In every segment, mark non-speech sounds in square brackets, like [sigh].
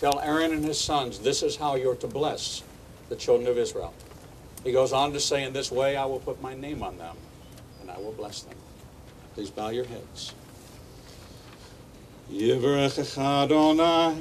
Tell Aaron and his sons, this is how you're to bless the children of Israel. He goes on to say, In this way I will put my name on them, and I will bless them. Please bow your heads. Adonai,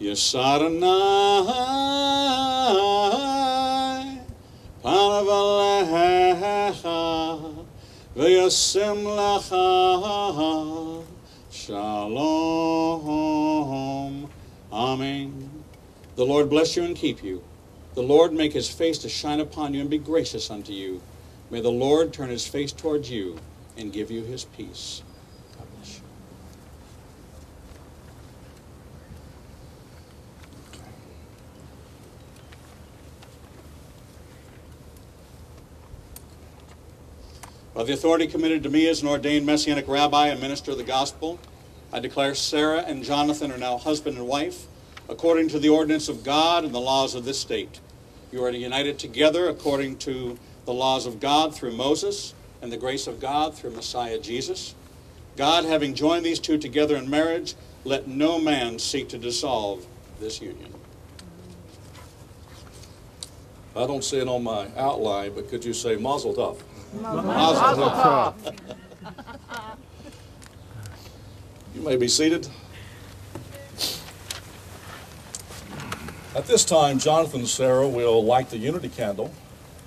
Yasaranai panav alecha, v'yasim lecha, Shalom. Amen. The Lord bless you and keep you. The Lord make his face to shine upon you and be gracious unto you. May the Lord turn his face towards you and give you his peace. God bless you. By the authority committed to me as an ordained Messianic rabbi and minister of the gospel, I declare Sarah and Jonathan are now husband and wife, according to the ordinance of God and the laws of this state. You are united together according to the laws of God through Moses and the grace of God through Messiah Jesus. God, having joined these two together in marriage, let no man seek to dissolve this union. I don't see it on my outline, but could you say Mazel Tov? Mazel. You may be seated. At this time, Jonathan and Sarah will light the unity candle.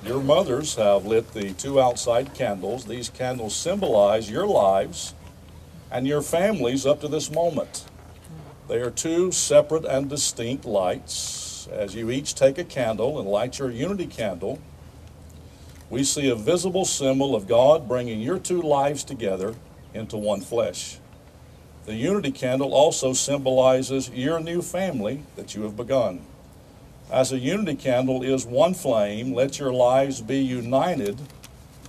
Your mothers have lit the two outside candles. These candles symbolize your lives and your families up to this moment. They are two separate and distinct lights. As you each take a candle and light your unity candle, we see a visible symbol of God bringing your two lives together into one flesh. The unity candle also symbolizes your new family that you have begun. As a unity candle is one flame, let your lives be united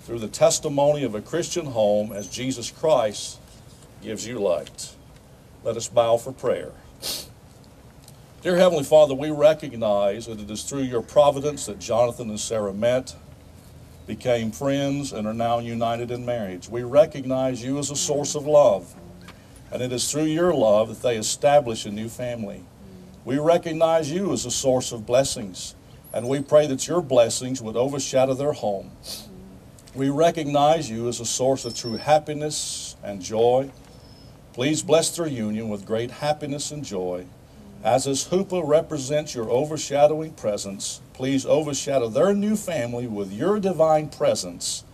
through the testimony of a Christian home as Jesus Christ gives you light. Let us bow for prayer. Dear Heavenly Father, we recognize that it is through your providence that Jonathan and Sarah met, became friends, and are now united in marriage. We recognize you as a source of love, and it is through your love that they establish a new family. We recognize you as a source of blessings, and we pray that your blessings would overshadow their home. We recognize you as a source of true happiness and joy. Please bless their union with great happiness and joy. As this chuppah represents your overshadowing presence, please overshadow their new family with your divine presence.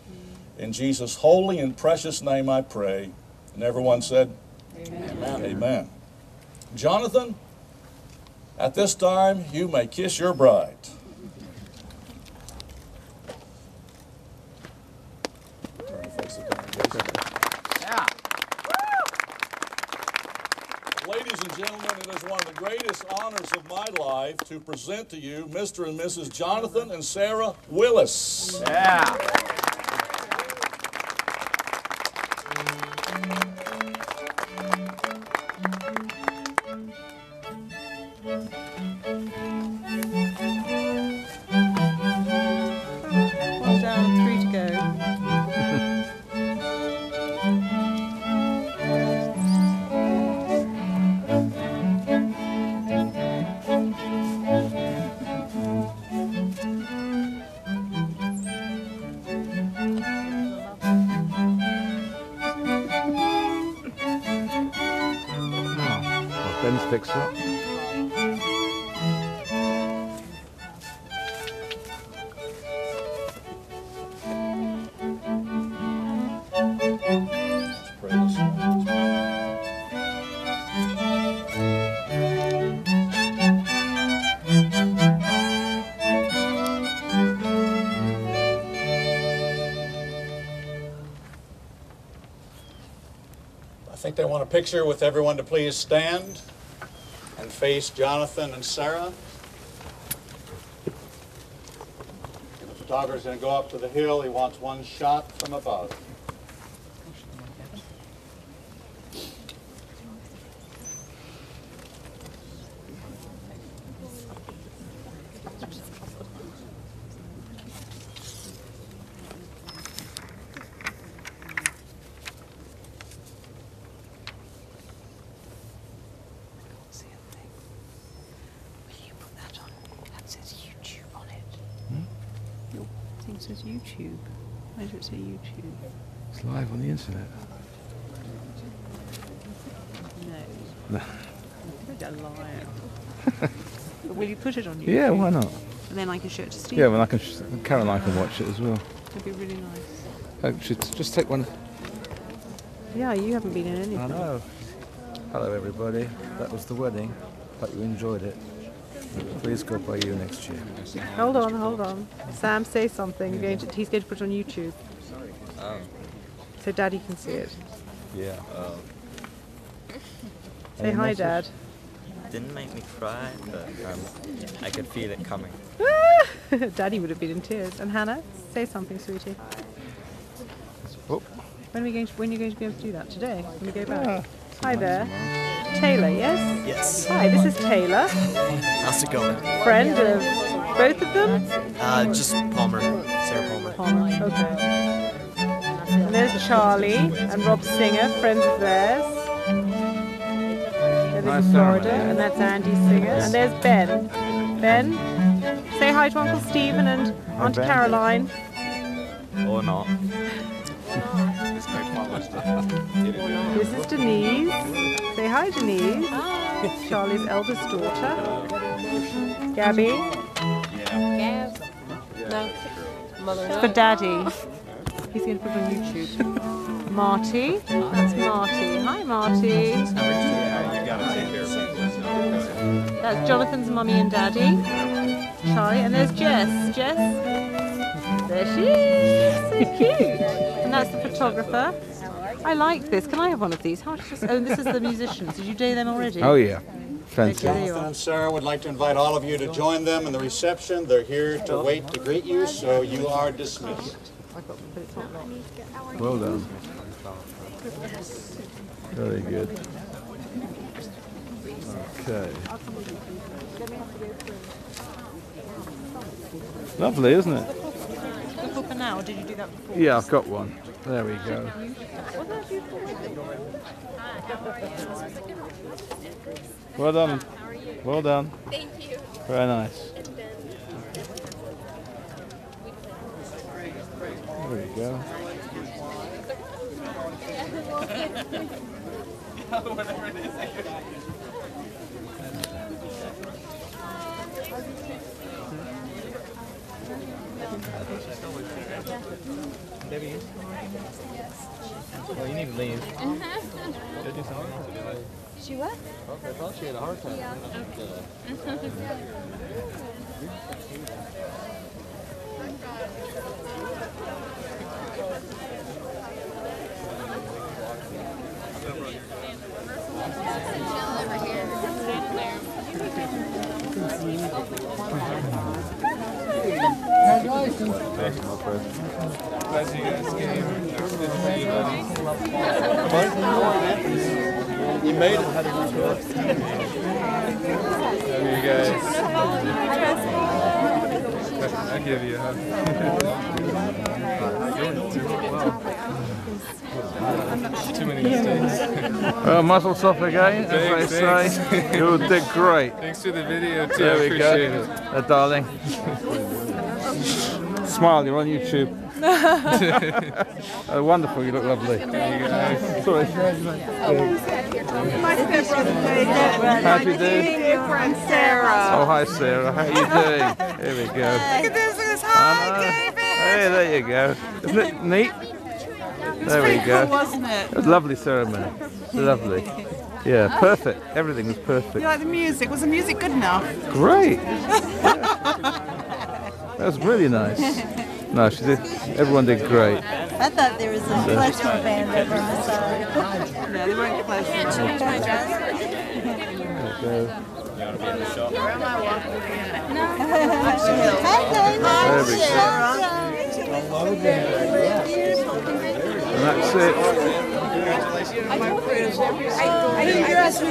In Jesus' holy and precious name I pray. And everyone said, Amen. Amen. Jonathan, at this time you may kiss your bride. Turn your face to the Yeah. Ladies and gentlemen, it is one of the greatest honors of my life to present to you Mr. and Mrs. Jonathan and Sarah Willis. Yeah. I think they want a picture with everyone to please stand and face Jonathan and Sarah. The photographer's going to go up to the hill. He wants one shot from above. See a thing. Will you put that on? That says YouTube on it. Your thing says YouTube. Why does it say YouTube? It's live on the internet. No. [laughs] You're a liar. but will you put it on YouTube? Yeah, why not? And then I can show it to Steve. Yeah, well, I can. Sh- I can watch it as well. That'd be really nice. Oh, should just take one. Yeah, you haven't been in anything. I know. Hello, everybody. That was the wedding. Hope you enjoyed it. Please go by you next year. Hold on, hold on. Sam, say something. You're going to, he's going to put it on YouTube. So Daddy can see it. Yeah. [laughs] Say hi. Dad. Didn't make me cry, but um, I could feel it coming. [laughs] Daddy would have been in tears. And Hannah, say something, sweetie. Oh. When are we going to, when are you going to be able to do that? Today? When we go back? Hi there. Taylor, yes? Yes. Hi, this is Taylor, How's it going? friend of both of them. Uh, just Palmer, Sarah Palmer. Palmer, okay. And there's Charlie and Rob Singer, friends of theirs. They live Nice in Florida, and that's Andy Singer. And there's Ben. Ben, say hi to Uncle Stephen and Aunt Caroline. Or not. [laughs] This is Denise. Say hi, Denise. Charlie's eldest daughter. Gabby. No. Mother, For Daddy. He's going to put on YouTube. Marty. That's Marty. Hi, Marty. That's Jonathan's mummy and daddy. Charlie. And there's Jess. Jess. There she is. So cute. And that's the photographer. I like this. Can I have one of these? How much is this? Oh, this is the musicians. Did you do them already? Oh yeah. Okay, Fantastic. you Jonathan and Sarah would like to invite all of you to join them in the reception. They're here to wait to greet you, so you are dismissed. Well done. Very good. Okay. Lovely, isn't it? Good for now, did you do that before? Yeah, I've got one. There we go. Well done. Well done. Thank you. Very nice. There we go. [laughs] Well, you need to leave. She what? I thought she had a heart [laughs] You made it. How did you do you guys. I'll give you a hug. Doing- doing well. Too many mistakes. Well, Mazel Tov again, as they Thanks, say. You did great. Thanks for the video too. There we go. it. Uh, darling. Smile, you're on YouTube. oh, [laughs] wonderful, you look lovely. Sorry. My stepbrother. How do you do? Dear friend Sarah. Oh, hi, Sarah. How are you doing? Here we go. Look at this. this- I Hi. David. Hey, there you go. Isn't it neat? There we go. cool, wasn't it? Lovely ceremony. Lovely. Yeah, perfect. Everything was perfect. You like the music? Was the music good enough? Great. [laughs] That was really nice. No, she did. Everyone did great. I thought there was a klezmer band over on the side. No, they weren't close. Can't change my dress. So, Hi, There we go. And that's it. Are you dressed?